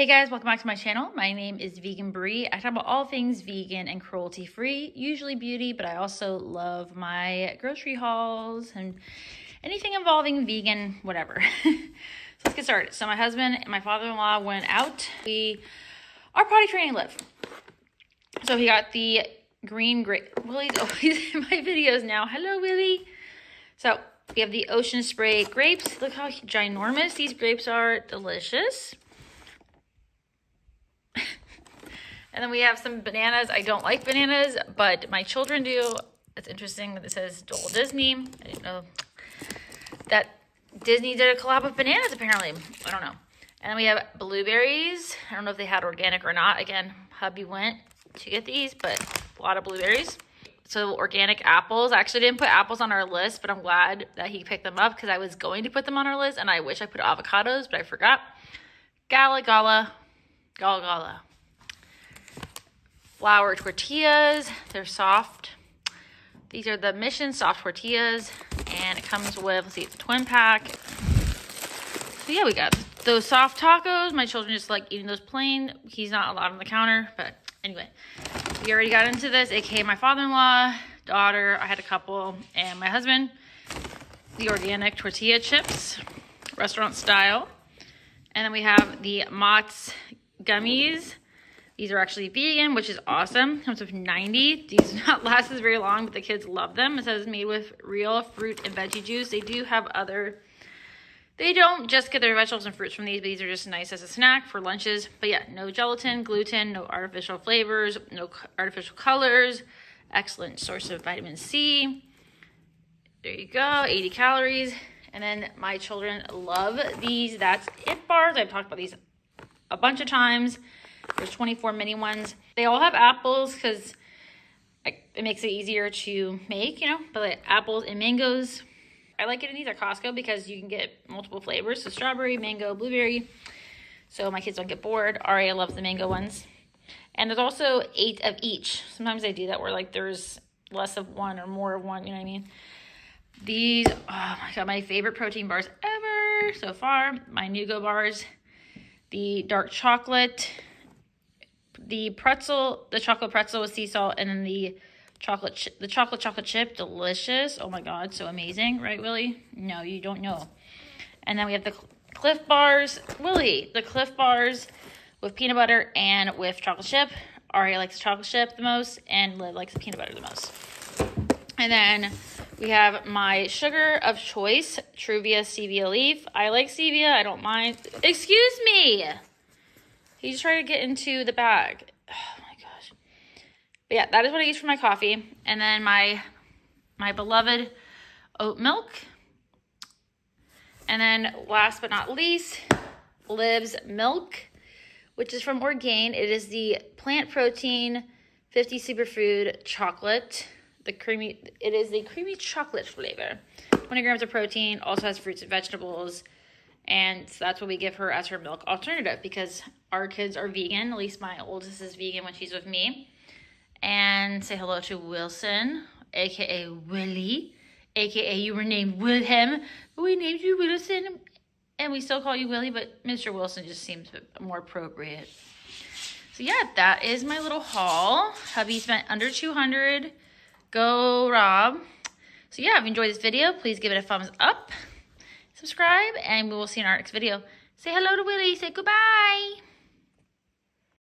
Hey guys, welcome back to my channel. My name is Vegan Bri. I talk about all things vegan and cruelty free, usually beauty, but I also love my grocery hauls and anything involving vegan, whatever. so let's get started. So my husband and my father-in-law went out. We are potty training Liv. So he got the green grape. Willie's always oh, in my videos now. Hello, Willie. So we have the Ocean Spray grapes. Look how ginormous these grapes are. Delicious. And then we have some bananas. I don't like bananas, but my children do. It's interesting that it says Dole Disney. I didn't know that Disney did a collab with bananas, apparently. I don't know. And then we have blueberries. I don't know if they had organic or not. Again, hubby went to get these, but a lot of blueberries. So organic apples. I actually didn't put apples on our list, but I'm glad that he picked them up because I was going to put them on our list, and I wish I put avocados, but I forgot. Gala Gala, Gala Gala. Flour tortillas. They're soft. These are the Mission Soft Tortillas, and it comes with, let's see, it's a twin pack. So yeah, we got those soft tacos. My children just like eating those plain. He's not allowed on the counter, but anyway, we already got into this, aka my father-in-law, daughter, I had a couple, and my husband, the organic tortilla chips, restaurant style. And then we have the Mott's gummies. These are actually vegan, which is awesome. Comes with 90. These not last as very long, but the kids love them. It says made with real fruit and veggie juice. They do have other they don't just get their vegetables and fruits from these, but these are just nice as a snack for lunches. But yeah, no gelatin, gluten, no artificial flavors, no artificial colors. Excellent source of vitamin C. There you go, 80 calories. And then my children love these. That's It bars. I've talked about these a bunch of times. There's 24 mini ones. They all have apples because it makes it easier to make, you know, but like apples and mangoes I like getting these at Costco because you can get multiple flavors. So strawberry, mango, blueberry. So my kids don't get bored. Aria loves the mango ones. And there's also eight of each. Sometimes I do that where like there's less of one or more of one, you know what I mean? These, oh my God, my favorite protein bars ever so far. My Nugo bars, the dark chocolate, the pretzel, the chocolate pretzel with sea salt, and then the chocolate the chocolate chocolate chip delicious. Oh my god so amazing right willie? No you don't know. And then we have the clif bars. Willie the clif bars with peanut butter and with chocolate chip. Aria likes chocolate chip the most and Liv likes the peanut butter the most. And then we have my sugar of choice Truvia stevia leaf. I like stevia I don't mind. Excuse me he's trying to get into the bag Oh my gosh. but yeah, that is what I use for my coffee. And then my, my beloved oat milk. And then last but not least, Liv's milk, which is from Orgain. It is the plant protein 50 superfood chocolate. The creamy, it is the creamy chocolate flavor. 20 grams of protein, also has fruits and vegetables. And so that's what we give her as her milk alternative because our kids are vegan. At least my oldest is vegan when she's with me and say hello to Wilson, aka Willie, aka you were named Wilhelm, we named you Wilson, and we still call you Willie, but Mr. Wilson just seems more appropriate. So yeah, that is my little haul. Hubby spent under 200. Go Rob. So yeah, if you enjoyed this video, please give it a thumbs up, subscribe, and we will see you in our next video. Say hello to Willie. Say goodbye.